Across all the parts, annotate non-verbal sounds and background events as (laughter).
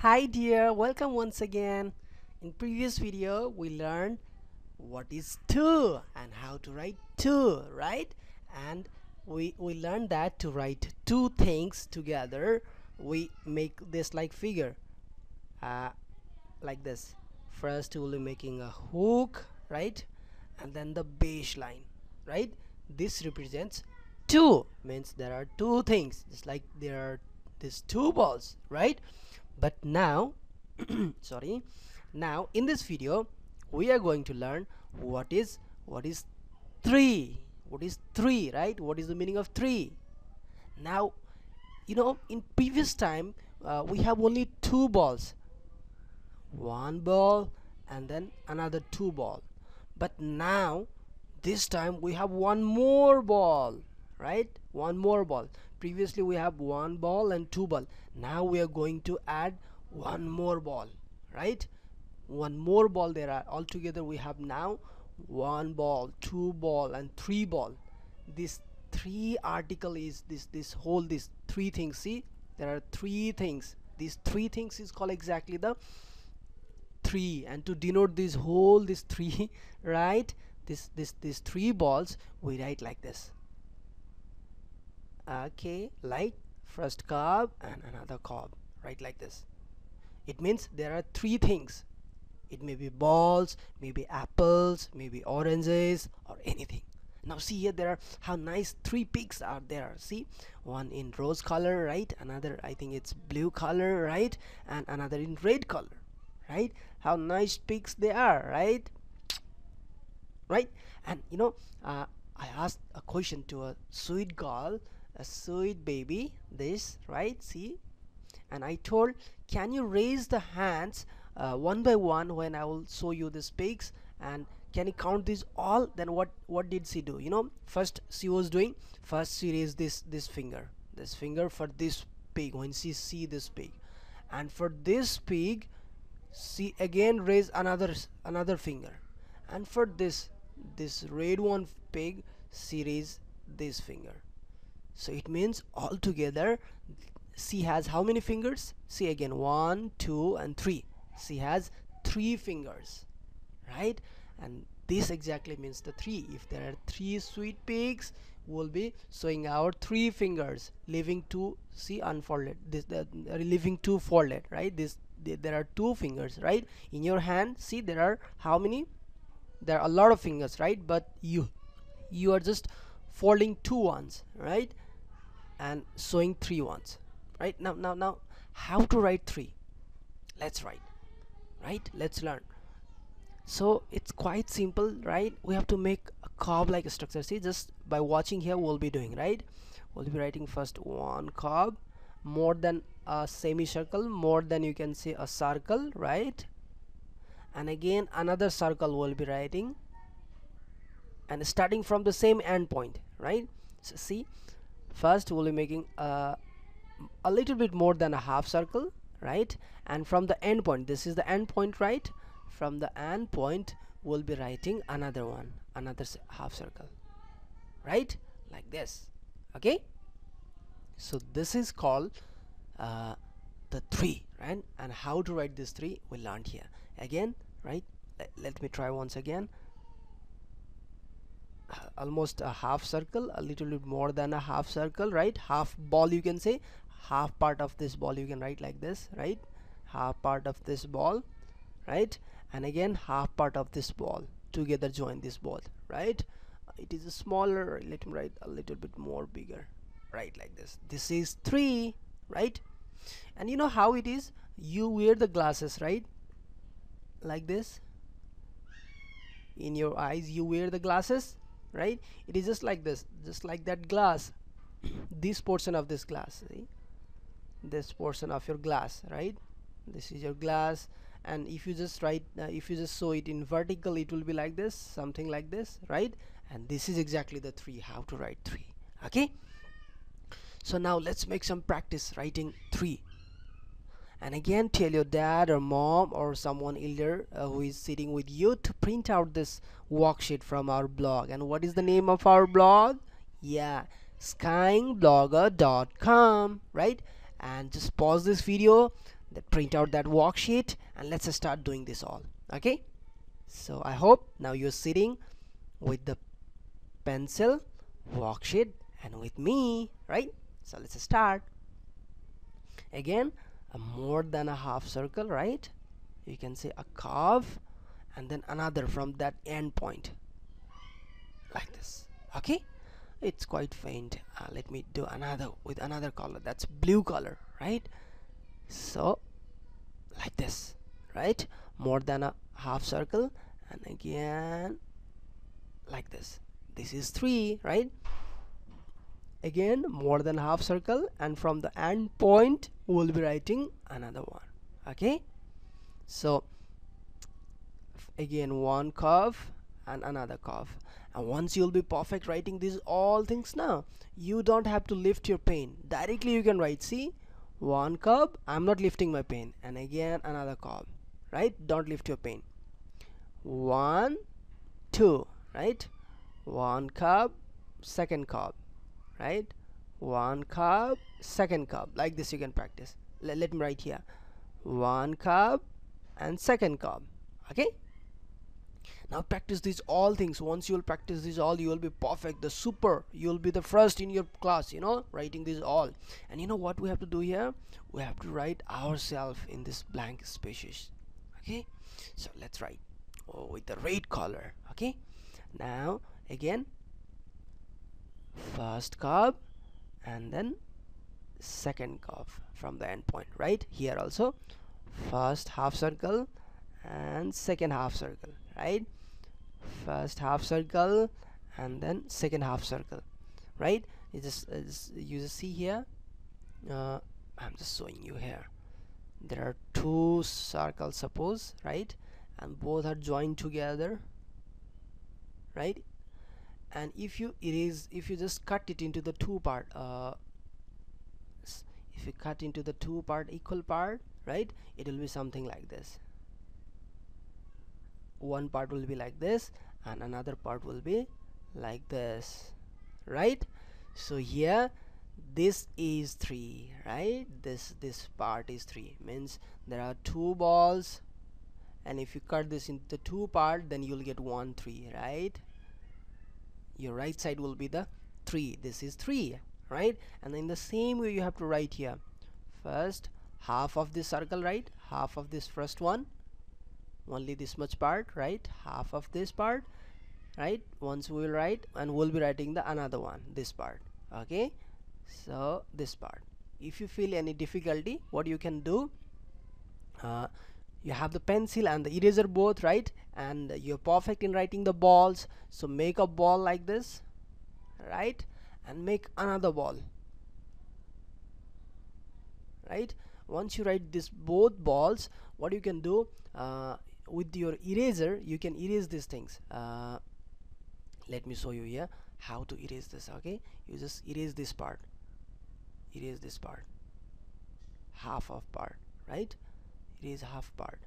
Hi dear, welcome once again. In previous video we learned what is two and how to write two, right? And we, we learned that to write two things together we make this like figure uh, like this. First we'll be making a hook, right? And then the base line, right? This represents two means there are two things just like there are these two balls right but now (clears throat) sorry now in this video we are going to learn what is what is three. What is three right? What is the meaning of three? Now you know in previous time uh, we have only two balls. One ball and then another two ball. But now this time we have one more ball right? One more ball. Previously we have one ball and two ball. Now we are going to add one more ball right? One more ball there are. Altogether we have now one ball two ball and three ball. This three article is this this whole this three things. See there are three things. These three things is called exactly the three. And to denote this whole this three (laughs) right? This this these three balls we write like this okay like first curve and another curve right like this. It means there are three things. It may be balls maybe apples maybe oranges or anything. Now see here there are how nice three peaks are there. See one in rose color right? Another I think it's blue color right? And another in red color right? How nice peaks they are right? Right? And you know uh, I asked a question to a sweet girl a sweet baby this right see? And I told can you raise the hands uh, one by one when I will show you the pigs and can you count these all? Then what what did she do? You know first she was doing first she raised this this finger this finger for this pig when she see this pig. And for this pig she again raise another another finger. And for this this red one pig she raise this finger so it means altogether she has how many fingers? See again one two and three. She has three fingers right? And this exactly means the three. If there are three sweet pigs will be showing our three fingers leaving two see unfolded this the uh, leaving two folded right? This there are two fingers right? In your hand see there are how many? There are a lot of fingers right? But you you are just folding two ones right and showing three ones right? Now now now how to write three? Let's write right? Let's learn. So it's quite simple right? We have to make a curve like a structure. See just by watching here we'll be doing right? We'll be writing first one curve more than a semicircle more than you can see a circle right? And again another circle we'll be writing. And starting from the same endpoint right? So see first we'll be making a, a little bit more than a half circle right? And from the end point this is the end point right? From the end point we'll be writing another one another half circle right? Like this okay? So this is called uh, the three right? And how to write this three we learned here. Again right? Let, let me try once again almost a half circle a little bit more than a half circle right? Half ball you can say. Half part of this ball you can write like this right? Half part of this ball right? And again half part of this ball. Together join this ball right? It is a smaller. Let me write a little bit more bigger. Right like this. This is three right? And you know how it is? You wear the glasses right? Like this. In your eyes you wear the glasses right? It is just like this just like that glass this portion of this glass see? this portion of your glass right? This is your glass and if you just write uh, if you just show it in vertical it will be like this something like this right? And this is exactly the three how to write three okay? So now let's make some practice writing three and again tell your dad or mom or someone elder uh, who is sitting with you to print out this worksheet from our blog. And what is the name of our blog? Yeah skyingblogger.com right? And just pause this video that print out that worksheet and let's start doing this all okay? So I hope now you're sitting with the pencil worksheet and with me right? So let's start. Again more than a half circle right? You can say a curve and then another from that end point like this okay? It's quite faint. Uh, let me do another with another color. That's blue color right? So like this right? More than a half circle and again like this. This is 3 right? Again more than half circle and from the end point we'll be writing another one. Okay? So again one curve and another curve. And once you'll be perfect writing these all things now you don't have to lift your pen directly you can write see one curve I'm not lifting my pen and again another curve right? Don't lift your pen one two right? One curve second curve right one curve second curve like this you can practice. Let, let me write here. One curve and second curve okay? Now practice these all things. Once you'll practice these all you will be perfect the super. You'll be the first in your class you know writing these all. And you know what we have to do here? We have to write ourselves in this blank spaces okay? So let's write. Oh, with the red color okay? Now again. First curve and then second curve from the end point right? Here also first half circle and second half circle right? First half circle and then second half circle right? You just, just you just see here uh, I'm just showing you here. There are two circles suppose right? And both are joined together right and if you erase if you just cut it into the two part uh, if you cut into the two part equal part right it will be something like this. One part will be like this and another part will be like this right? So here this is 3 right? This this part is 3 means there are two balls. And if you cut this into two part then you'll get 1 3 right your right side will be the 3 this is 3 right? And in the same way you have to write here. First half of this circle right? Half of this first one. Only this much part right? Half of this part right? Once we will write and we'll be writing the another one this part okay? So this part. If you feel any difficulty what you can do uh, you have the pencil and the eraser both right? And you're perfect in writing the balls. So make a ball like this right? And make another ball right? Once you write this both balls what you can do uh, with your eraser you can erase these things. Uh, let me show you here how to erase this okay? You just erase this part. Erase this part. Half of part right erase half part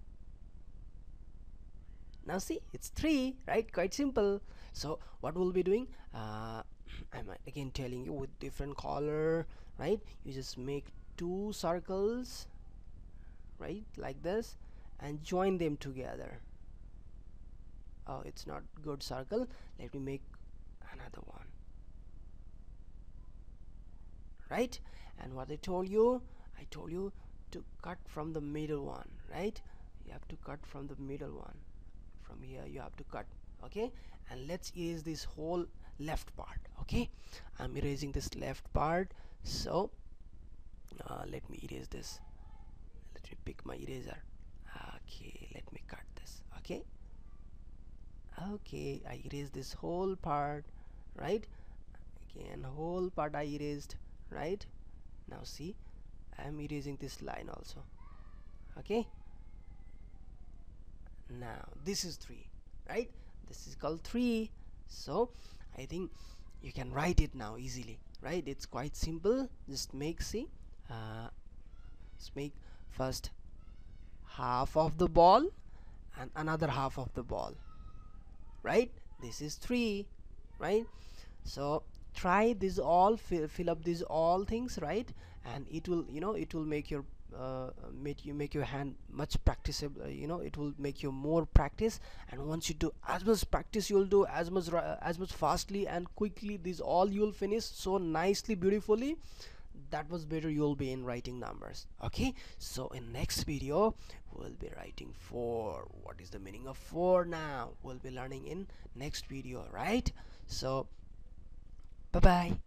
now see it's 3 right? Quite simple. So what we'll be doing uh, (coughs) I'm again telling you with different color right? You just make two circles right? Like this and join them together. Oh it's not good circle. Let me make another one. Right? And what I told you I told you to cut from the middle one right? You have to cut from the middle one. From here you have to cut okay? And let's erase this whole left part okay? I'm erasing this left part. So uh, let me erase this. Let me pick my eraser. Okay let me cut this okay? Okay I erased this whole part right? Again whole part I erased right? Now see I'm erasing this line also. Okay? Now this is 3 right? This is called 3 so I think you can write it now easily right? It's quite simple. Just make see uh, let's make first half of the ball and another half of the ball right? This is 3 right? So try this all fill, fill up these all things right? And it will you know it will make your uh, make you make your hand much practicable uh, you know it will make you more practice. And once you do as much practice you'll do as much uh, as much fastly and quickly this all you'll finish so nicely beautifully that was better you'll be in writing numbers. Okay? So in next video we'll be writing 4 what is the meaning of 4 now? We'll be learning in next video right? So bye bye